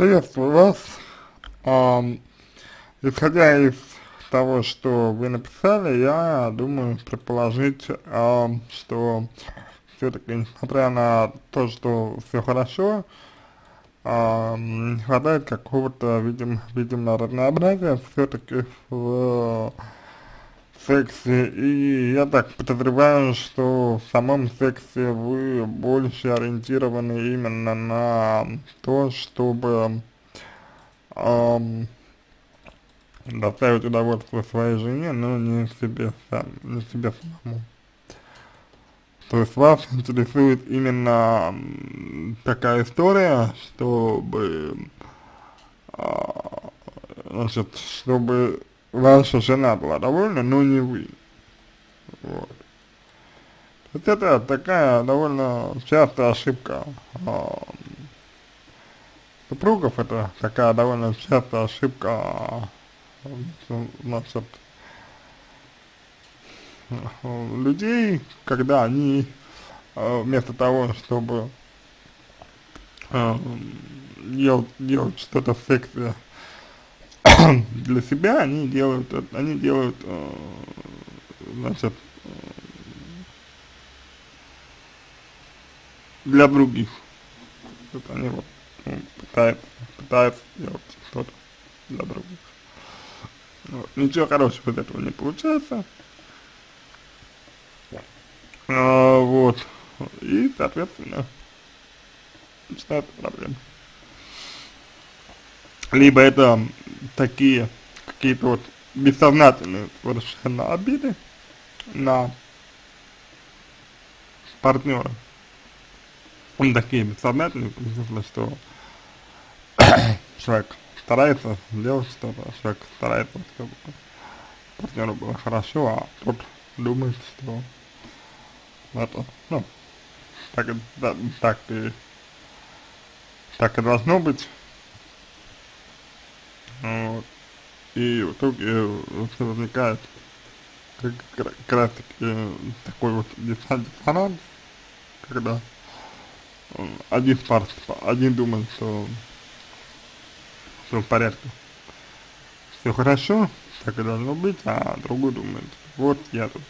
Приветствую вас. А, исходя из того, что вы написали, я думаю предположить, а, что все-таки, несмотря на то, что все хорошо, а, не хватает какого-то, видим, видимо, разнообразия все-таки в сексе, и я так подозреваю, что в самом сексе вы больше ориентированы именно на то, чтобы эм, доставить удовольствие своей жене, но не себе сам, не себе самому. То есть вас интересует именно такая история, чтобы, э, значит, чтобы ваша жена была довольна, но не вы. Вот. Вот это такая довольно частая ошибка э, супругов, это такая довольно частая ошибка, значит, людей, когда они э, вместо того, чтобы э, делать, делать что-то в сексе, для себя они делают, они делают, э, значит, для других. Вот они вот ну, пытаются, пытаются делать что-то для других. Вот. Ничего хорошего из этого не получается. А, вот. И, соответственно, начинается проблема либо это такие какие-то вот бессознательные совершенно обиды на партнера. Он такие бессознательные, что человек старается делать что-то, человек старается, чтобы партнеру было хорошо, а тот думает, что это, ну, так, да, так и так и должно быть, вот. И в итоге возникает как, как раз таки такой вот диссонанс, когда один пар, один думает, что все в порядке, все хорошо, так и должно быть, а другой думает, вот я тут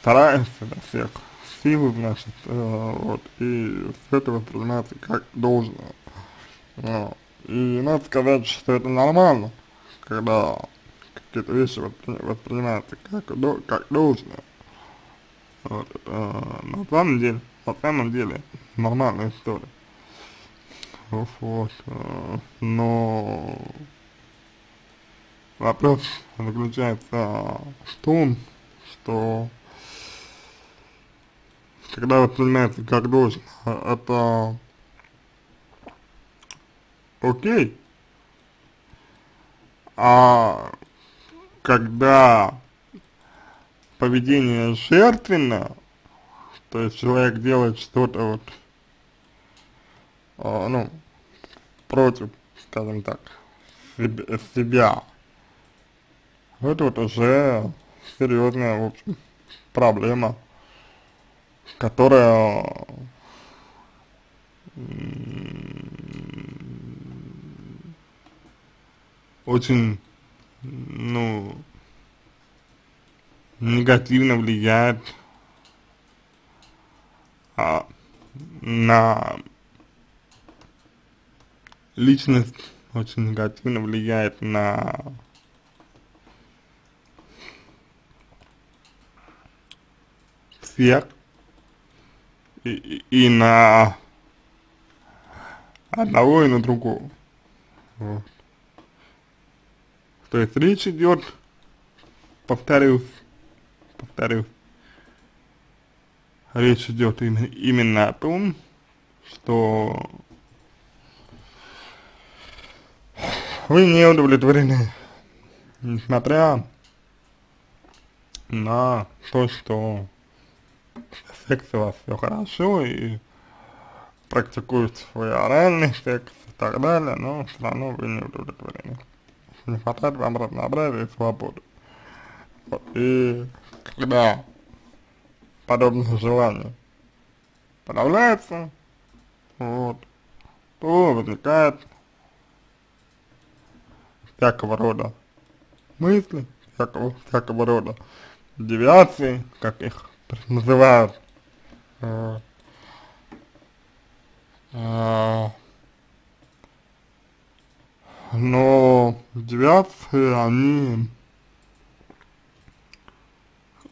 стараюсь на всех силы, значит, э, вот, и все это воспринимается как должное. Вот. И надо сказать, что это нормально, когда какие-то вещи воспри воспринимаются как, как должное. Вот, э, на самом деле, на самом деле, нормальная история. Вот, э, но вопрос заключается в том, что когда воспринимается как должное, это окей. А когда поведение жертвенно, то есть человек делает что-то вот, а, ну, против, скажем так, себя, это вот уже серьезная, в общем, проблема, которая очень, ну, негативно влияет а, на личность, очень негативно влияет на всех и, и на одного и на другого. Вот. То есть речь идет, повторюсь, повторюсь, речь идет именно, о том, что вы не удовлетворены, несмотря на то, что секс у вас все хорошо и практикуете свой оральный секс и так далее, но все равно вы не удовлетворены не хватает вам разнообразия и свободы. Вот. И когда подобное желание подавляется, вот, то возникает всякого рода мысли, всякого, всякого рода девиации, как их называют. А, а, но девиации, они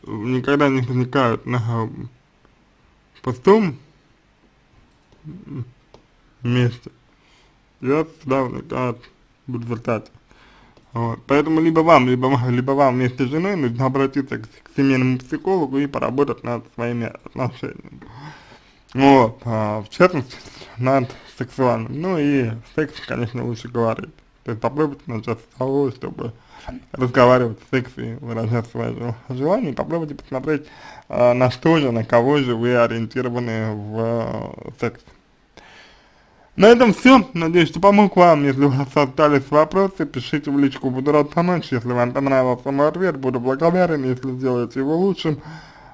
никогда не возникают на пустом месте. Девиации всегда возникают в результате. Вот. Поэтому либо вам, либо, либо вам вместе с женой нужно обратиться к, к семейному психологу и поработать над своими отношениями. Вот, а, в частности, над сексуальным. Ну и секс, конечно, лучше говорить. То есть попробуйте начать с того, чтобы разговаривать в сексе, выражать свои желания, и попробуйте посмотреть, а, на что же, на кого же вы ориентированы в а, сексе. На этом все. Надеюсь, что помог вам. Если у вас остались вопросы, пишите в личку, буду рад помочь. Если вам понравился мой ответ, буду благодарен, если сделаете его лучшим.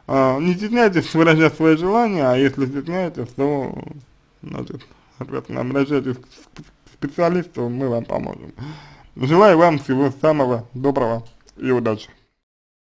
А, не стесняйтесь выражать свои желания, а если стесняетесь, то, значит, соответственно, обращайтесь к специалисту, мы вам поможем. Желаю вам всего самого доброго и удачи.